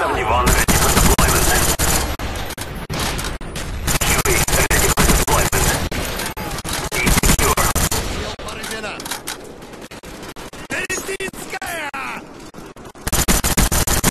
71.